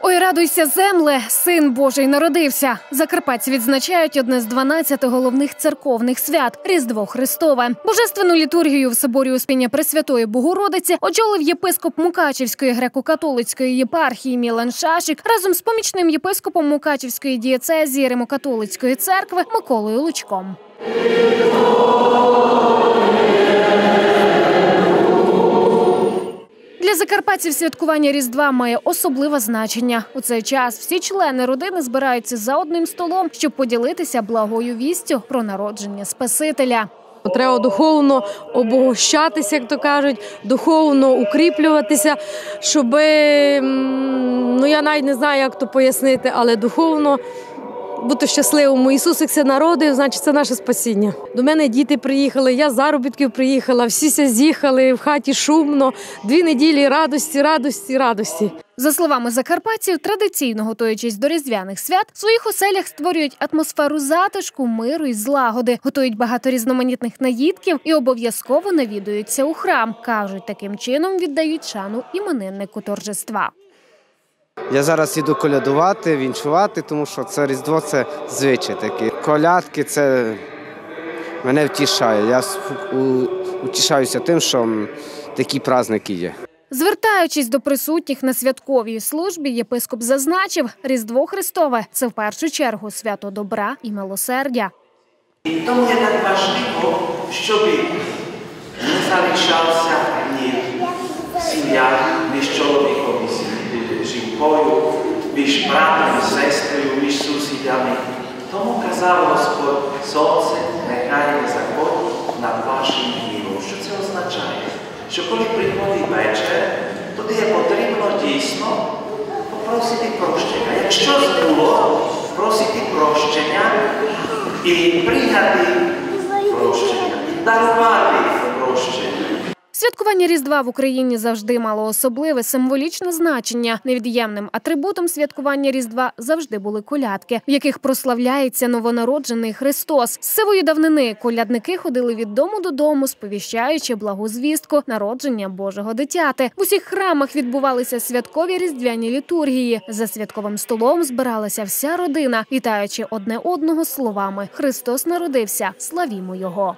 Ой, радуйся, земле, син Божий народився. Закарпатці відзначають одне з 12 головних церковних свят Різдво Христове. Божественну літургію в соборі Успіння Пресвятої Богородиці очолив єпископ Мукачівської греко-католицької єпархії Мілан Шашик разом з помічним єпископом Мукачівської дієцезії Римокатолицької церкви Миколою Лучком. Закарпатців святкування Різдва має особливе значення. У цей час всі члени родини збираються за одним столом, щоб поділитися благою вістю про народження Спасителя. Треба духовно обогощатися, як то кажуть, духовно укріплюватися, щоб ну я навіть не знаю, як то пояснити, але духовно бути щасливим. Ісус як се народив, значить це наше спасіння. До мене діти приїхали, я з заробітків приїхала, всі з'їхали в хаті шумно. Дві неділі радості, радості, радості. За словами закарпатців, традиційно готуючись до різдвяних свят, в своїх оселях створюють атмосферу затишку, миру і злагоди, готують багато різноманітних наїдків і обов'язково навідуються у храм. кажуть, таким чином віддають шану імениннику торжества. Я зараз іду колядувати, вінчувати, тому що це Різдво це звичай такі. Колядки це мене втішає. Я утішаюся тим, що такі праздники є. Звертаючись до присутніх на святковій службі, єпископ зазначив, Різдво Христове це в першу чергу свято добра і милосердя. І тому є так важливо, щоб не залишався між братом, сестрою, між сусідами. Тому казав Господь, сонце нехай не заходить над вашим гнівом. Що це означає? Що коли приходить вечір, тоді є потрібно дійсно попросити прощення. Якщо було, просити прощення і прийняти прощення, і дарувати. Святкування Різдва в Україні завжди мало особливе символічне значення. Невід'ємним атрибутом святкування Різдва завжди були колядки, в яких прославляється новонароджений Христос. З сивої давнини колядники ходили від дому додому, сповіщаючи благу звістку народження Божого дитяти. В усіх храмах відбувалися святкові різдвяні літургії. За святковим столом збиралася вся родина, вітаючи одне одного словами: Христос народився, славімо Його.